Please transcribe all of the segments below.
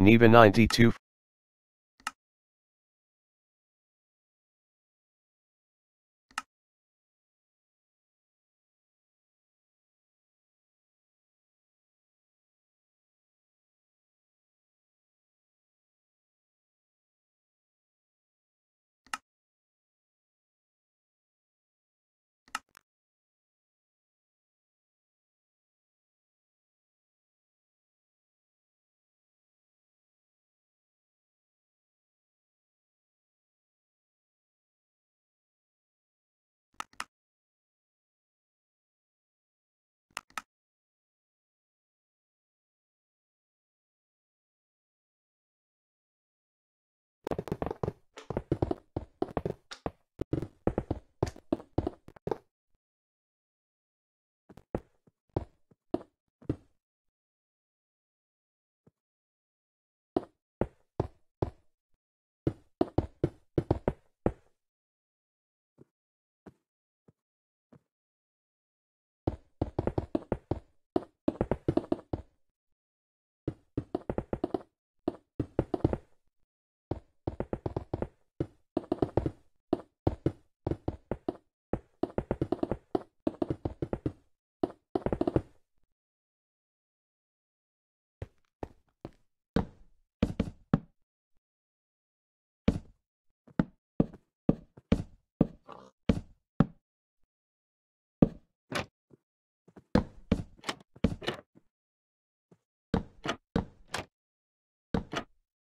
Neeva 92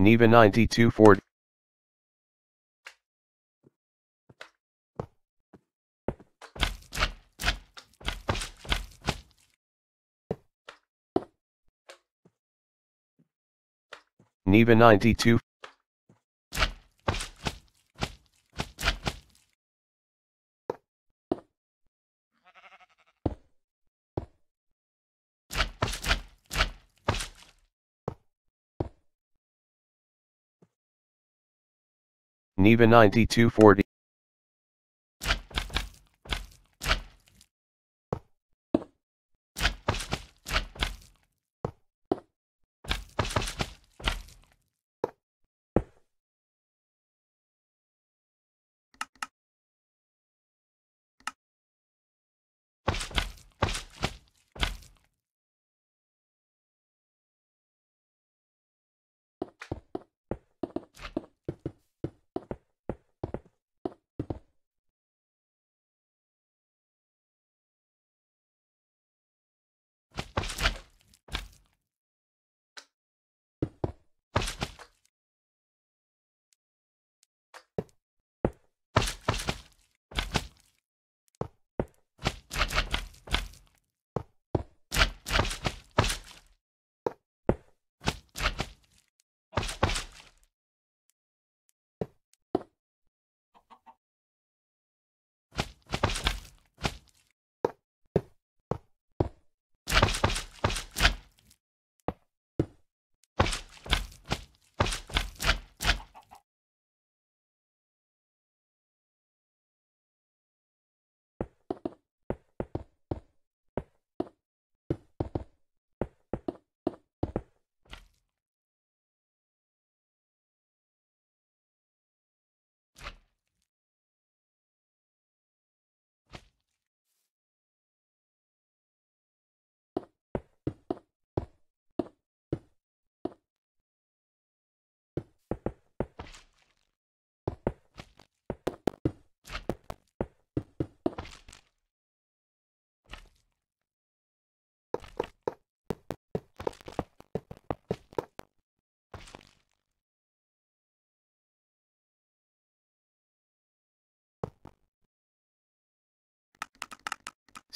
Neeva 9240. Neeva 92 Neeva 9240.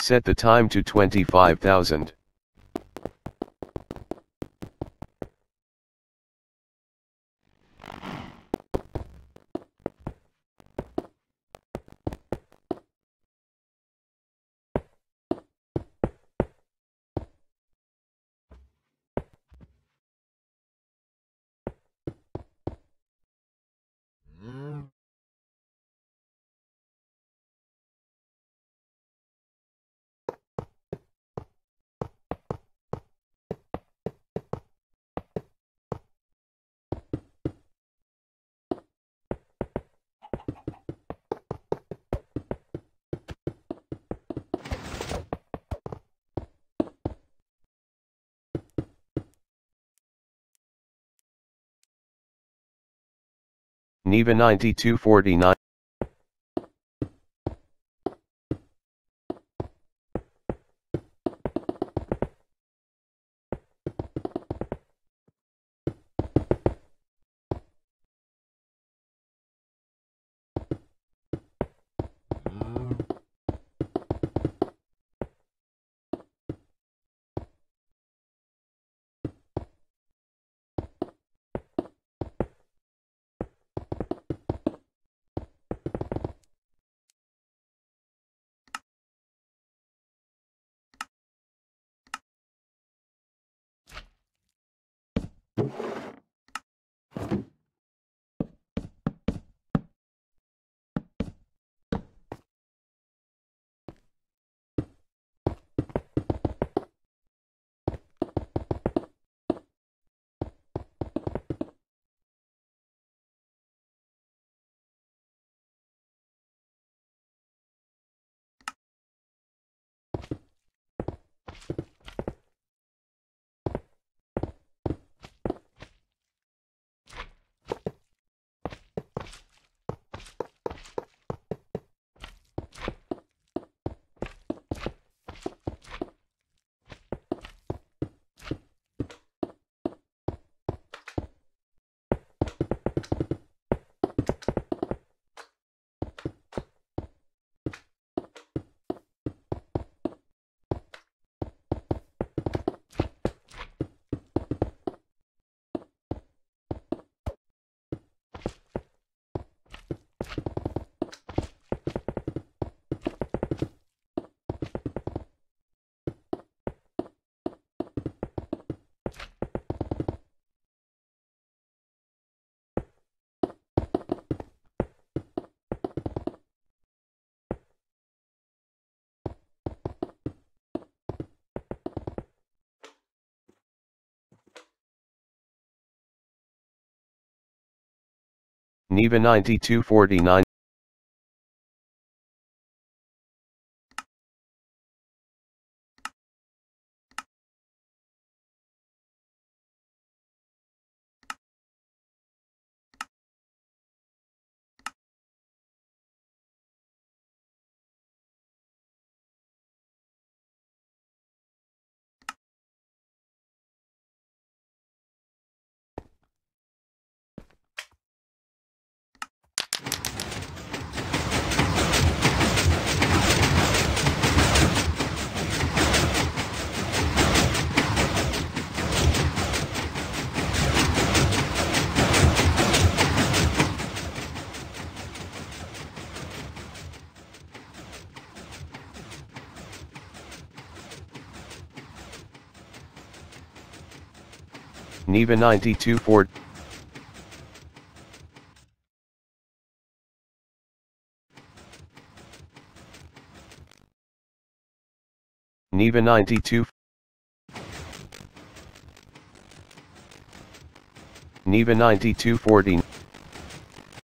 Set the time to 25,000. Neeva 9249. Thank you Neeva 9249. Neeva 92 Neeva 92 Neeva 9249